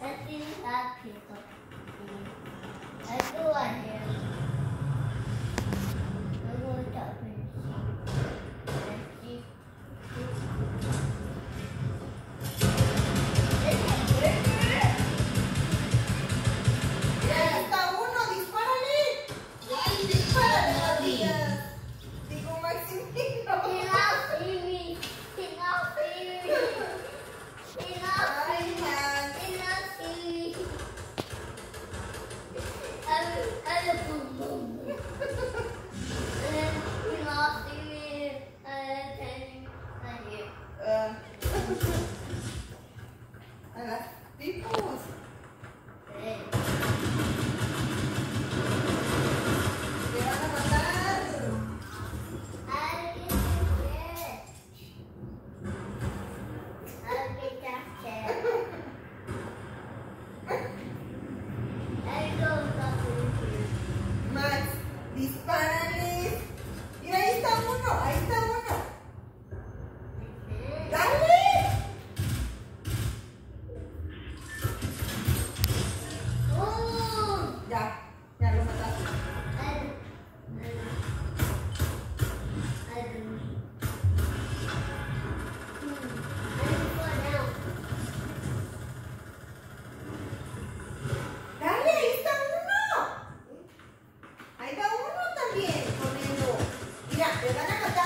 That see that people. I do I hear. ¡Gracias!